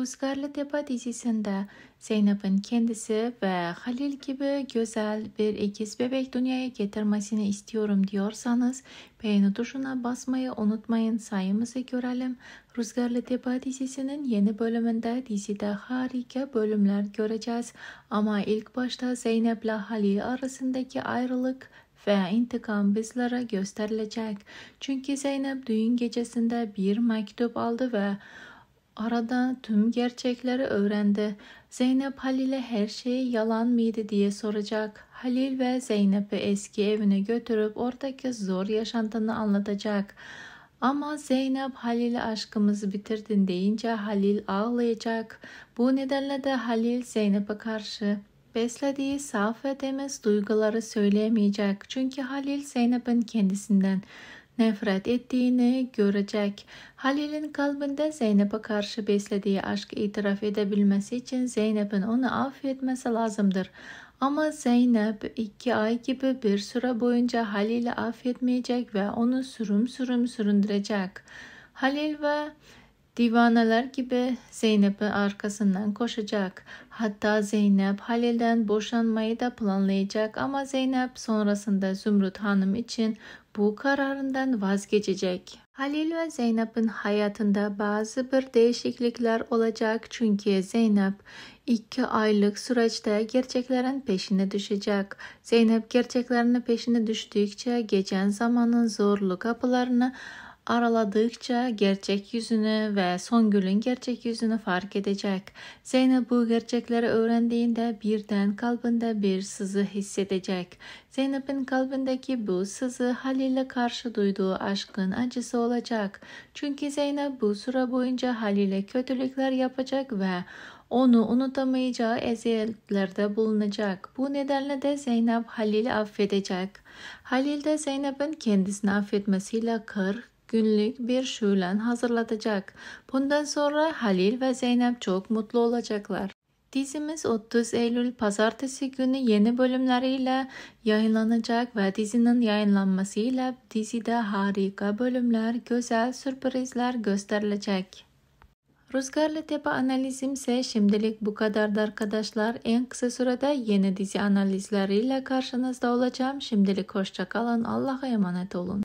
Rüzgarlı Tepe dizisinde Zeynep'in kendisi ve Halil gibi güzel bir ikiz bebek dünyaya getirmesini istiyorum diyorsanız beğeni tuşuna basmayı unutmayın sayımızı görelim. Rüzgarlı Tepe dizisinin yeni bölümünde dizide harika bölümler göreceğiz. Ama ilk başta Zeynep ile Halil arasındaki ayrılık ve intikam bizlere gösterilecek. Çünkü Zeynep düğün gecesinde bir mektup aldı ve Arada tüm gerçekleri öğrendi. Zeynep Halil'e her şey yalan mıydı diye soracak. Halil ve Zeynep'i eski evine götürüp oradaki zor yaşantını anlatacak. Ama Zeynep Halil'e aşkımızı bitirdin deyince Halil ağlayacak. Bu nedenle de Halil Zeynep'e karşı beslediği saf ve temiz duyguları söyleyemeyecek. Çünkü Halil Zeynep'in kendisinden nefret ettiğini görecek. Halil'in kalbinde Zeynep'e karşı beslediği aşk itiraf edebilmesi için Zeynep'in onu affetmesi lazımdır. Ama Zeynep iki ay gibi bir süre boyunca Halil'i affetmeyecek ve onu sürüm sürüm süründürecek. Halil ve Divaneler gibi Zeynep'in arkasından koşacak. Hatta Zeynep Halil'den boşanmayı da planlayacak ama Zeynep sonrasında Zümrüt Hanım için bu kararından vazgeçecek. Halil ve Zeynep'in hayatında bazı bir değişiklikler olacak çünkü Zeynep iki aylık süreçte gerçeklerin peşine düşecek. Zeynep gerçeklerin peşine düştükçe geçen zamanın zorlu kapılarını araladıkça gerçek yüzünü ve Songül'ün gerçek yüzünü fark edecek. Zeynep bu gerçekleri öğrendiğinde birden kalbinde bir sızı hissedecek. Zeynep'in kalbindeki bu sızı Halil'e karşı duyduğu aşkın acısı olacak. Çünkü Zeynep bu süre boyunca Halil'e kötülükler yapacak ve onu unutamayacağı eziyetlerde bulunacak. Bu nedenle de Zeynep Halil'i affedecek. Halil de Zeynep'in kendisini affetmesiyle 40 günlük bir şölen hazırlatacak. Bundan sonra Halil ve Zeynep çok mutlu olacaklar. Dizimiz 30 Eylül pazartesi günü yeni bölümleriyle yayınlanacak ve dizinin yayınlanmasıyla dizide harika bölümler, güzel sürprizler gösterilecek. Rüzgarlı Tepe analizim ise şimdilik bu kadardı arkadaşlar. En kısa sürede yeni dizi analizleriyle karşınızda olacağım. Şimdilik hoşçakalın. Allah'a emanet olun.